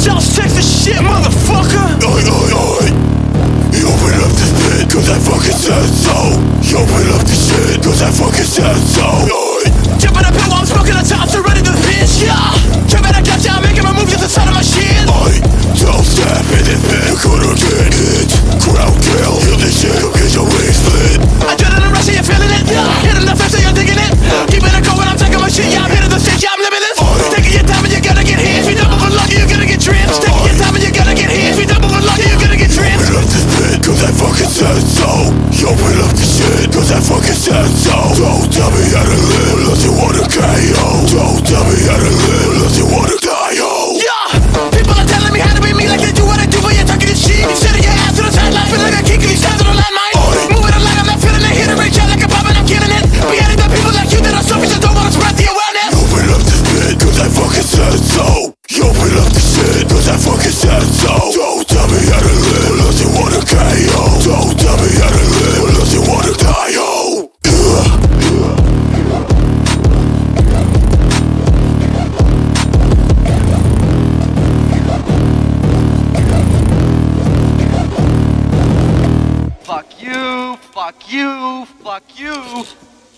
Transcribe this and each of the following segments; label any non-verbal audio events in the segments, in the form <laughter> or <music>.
South Texas shit, motherfucker! Oi, oi, oi! He opened up this pit, cause I fucking said so! He opened up this shit, cause I fucking said so! Oi. Jumping up here while I'm smoking a top!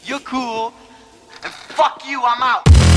You're cool. And fuck you, I'm out.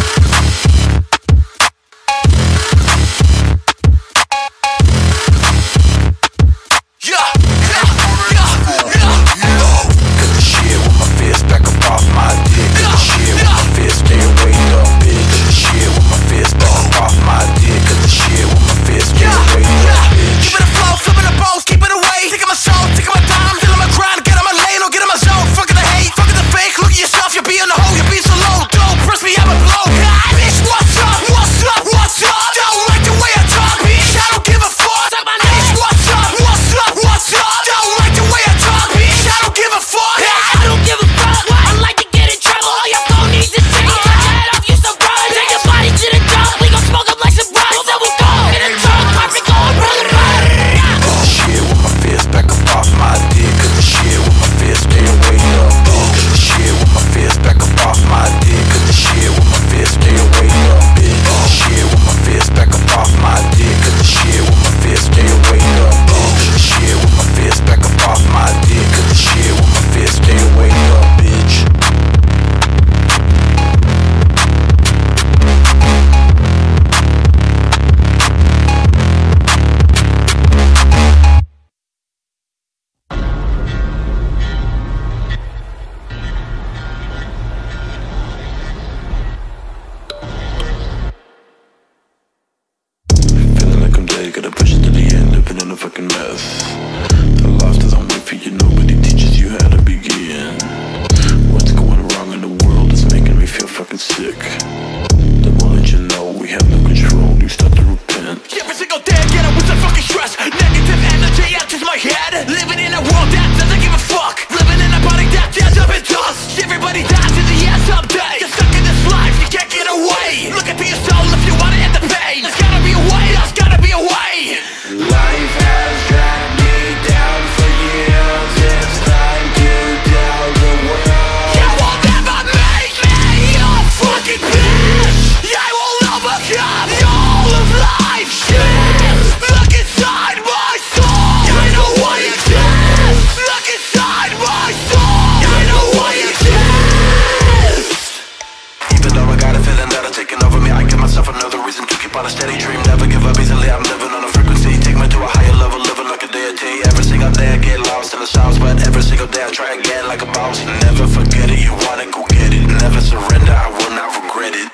On a steady dream, never give up easily, I'm living on a frequency. Take me to a higher level, living like a deity. Every single day I get lost in the sounds But every single day I try again like a boss. Never forget it, you wanna go get it. Never surrender, I will not regret it.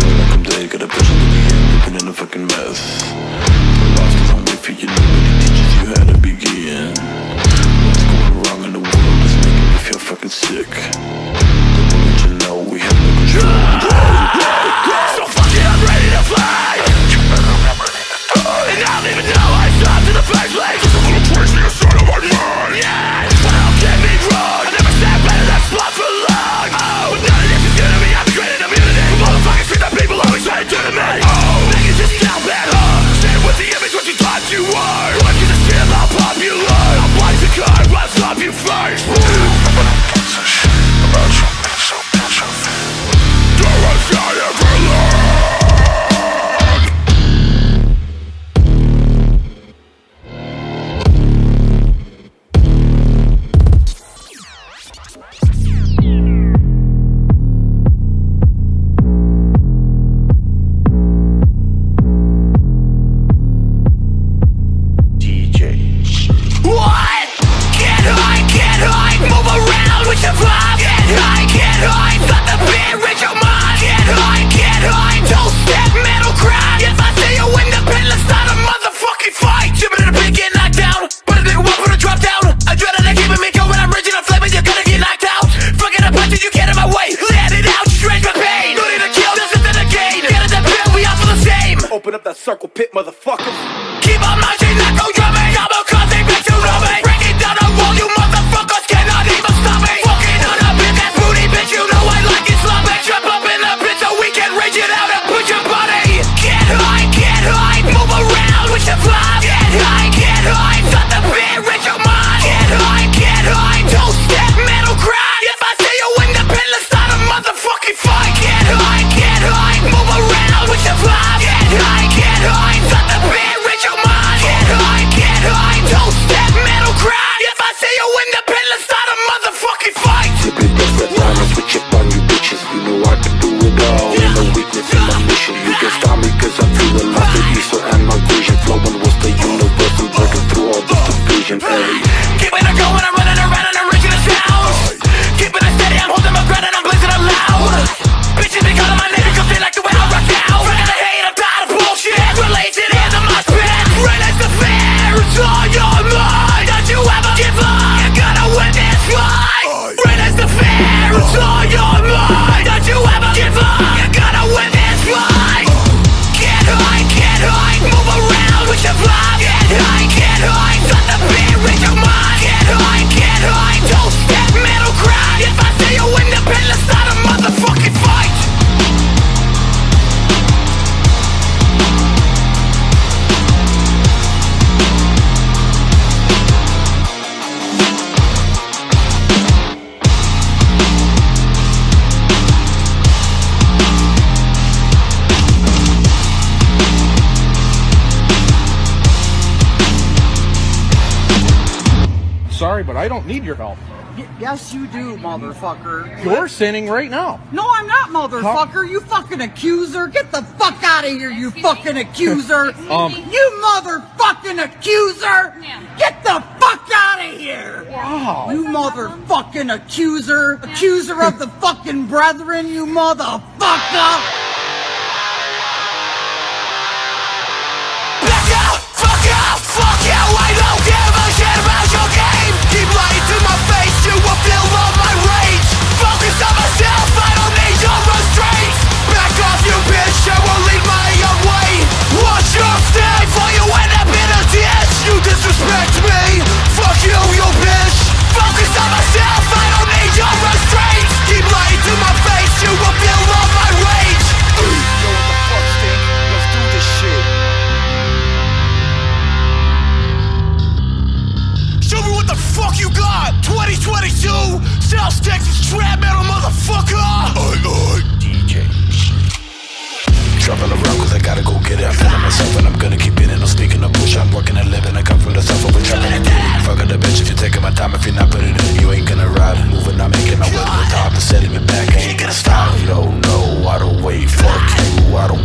Feel like I'm dead, got a pressure to the end, Living in a fucking mess Lost cause I'm waiting for you, sorry, but I don't need your help. Yes, you do, motherfucker. You're sinning right now. No, I'm not, motherfucker. Huh? You fucking accuser. Get the fuck out of here, you Excuse fucking me? accuser. <laughs> um, you motherfucking accuser. Yeah. Get the fuck out of here. Wow. You motherfucking accuser. Yeah. Accuser of the fucking brethren, you motherfucker. it, I'm feeling myself and I'm gonna keep it in. I'm speaking of push, I'm working and living. I come from the south, but we're trapping it in. Fuck the bitch if you're taking my time, if you're not putting it in, you ain't gonna ride. Moving, I'm making my way to the top and setting me back. I ain't gonna stop. You no, I don't wait. Fuck you, I don't.